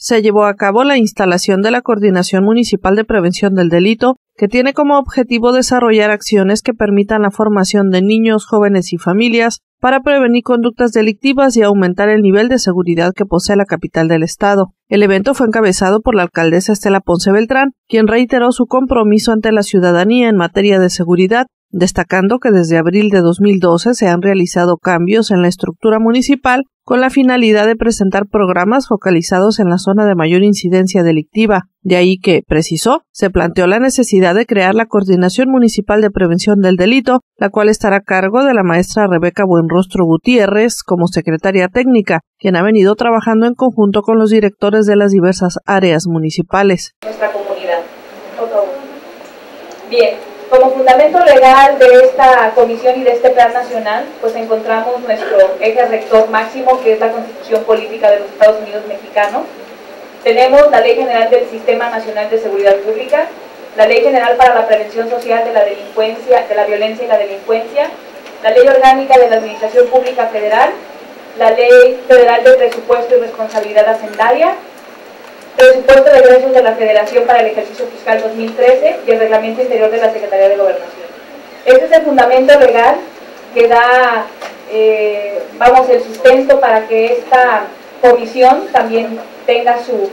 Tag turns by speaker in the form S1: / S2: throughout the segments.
S1: se llevó a cabo la instalación de la Coordinación Municipal de Prevención del Delito, que tiene como objetivo desarrollar acciones que permitan la formación de niños, jóvenes y familias para prevenir conductas delictivas y aumentar el nivel de seguridad que posee la capital del estado. El evento fue encabezado por la alcaldesa Estela Ponce Beltrán, quien reiteró su compromiso ante la ciudadanía en materia de seguridad destacando que desde abril de 2012 se han realizado cambios en la estructura municipal con la finalidad de presentar programas focalizados en la zona de mayor incidencia delictiva. De ahí que, precisó, se planteó la necesidad de crear la Coordinación Municipal de Prevención del Delito, la cual estará a cargo de la maestra Rebeca Buenrostro Gutiérrez como secretaria técnica, quien ha venido trabajando en conjunto con los directores de las diversas áreas municipales.
S2: Nuestra comunidad. Bien, como fundamento legal de esta comisión y de este plan nacional, pues encontramos nuestro eje rector máximo, que es la Constitución Política de los Estados Unidos Mexicanos. Tenemos la Ley General del Sistema Nacional de Seguridad Pública, la Ley General para la Prevención Social de la Delincuencia, de la Violencia y la Delincuencia, la Ley Orgánica de la Administración Pública Federal, la Ley Federal de Presupuesto y Responsabilidad Hacendaria, presupuesto de egresos de la Federación para el ejercicio fiscal 2013 y el reglamento interior de la Secretaría de Gobernación. Este es el fundamento legal que da, eh, vamos, el sustento para que esta comisión también tenga su,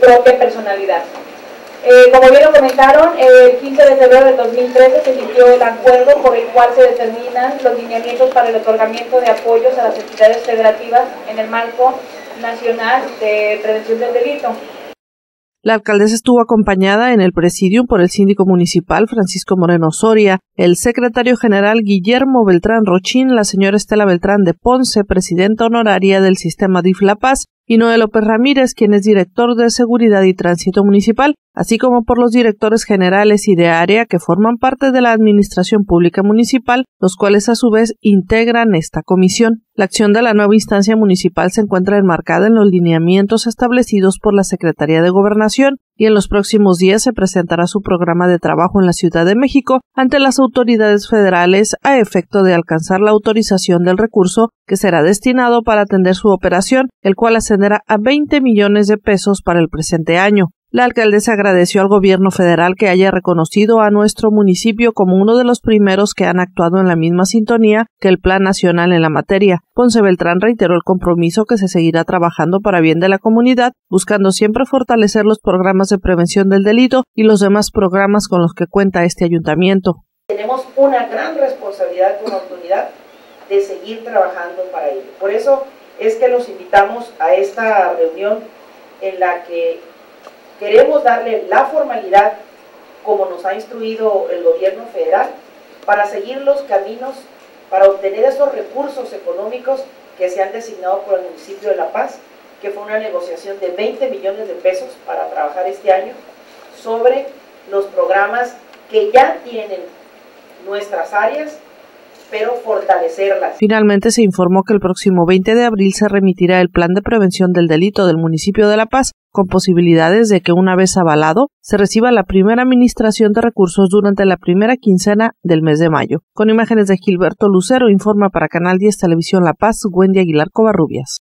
S2: propia personalidad. Eh, como bien lo comentaron, el 15 de febrero del 2013 se emitió el acuerdo por el cual se determinan los lineamientos para el otorgamiento de apoyos a las entidades federativas en el marco Nacional de Prevención del Delito.
S1: La alcaldesa estuvo acompañada en el presidium por el síndico municipal Francisco Moreno Soria, el secretario general Guillermo Beltrán Rochín, la señora Estela Beltrán de Ponce, presidenta honoraria del sistema DIF La Paz, y Noel López Ramírez, quien es director de Seguridad y Tránsito Municipal, así como por los directores generales y de área que forman parte de la Administración Pública Municipal, los cuales a su vez integran esta comisión. La acción de la nueva instancia municipal se encuentra enmarcada en los lineamientos establecidos por la Secretaría de Gobernación y en los próximos días se presentará su programa de trabajo en la Ciudad de México ante las autoridades federales a efecto de alcanzar la autorización del recurso que será destinado para atender su operación, el cual ascenderá a 20 millones de pesos para el presente año. La alcaldesa agradeció al gobierno federal que haya reconocido a nuestro municipio como uno de los primeros que han actuado en la misma sintonía que el Plan Nacional en la materia. Ponce Beltrán reiteró el compromiso que se seguirá trabajando para bien de la comunidad, buscando siempre fortalecer los programas de prevención del delito y los demás programas con los que cuenta este ayuntamiento.
S3: Tenemos una gran responsabilidad una oportunidad de seguir trabajando para ello. Por eso es que los invitamos a esta reunión en la que Queremos darle la formalidad, como nos ha instruido el gobierno federal, para seguir los caminos, para obtener esos recursos económicos que se han designado por el municipio de La Paz, que fue una negociación de 20 millones de pesos para trabajar este año sobre los programas que ya tienen nuestras áreas pero fortalecerlas.
S1: Finalmente se informó que el próximo 20 de abril se remitirá el plan de prevención del delito del municipio de La Paz, con posibilidades de que una vez avalado se reciba la primera administración de recursos durante la primera quincena del mes de mayo. Con imágenes de Gilberto Lucero informa para Canal 10 Televisión La Paz, Wendy Aguilar Covarrubias.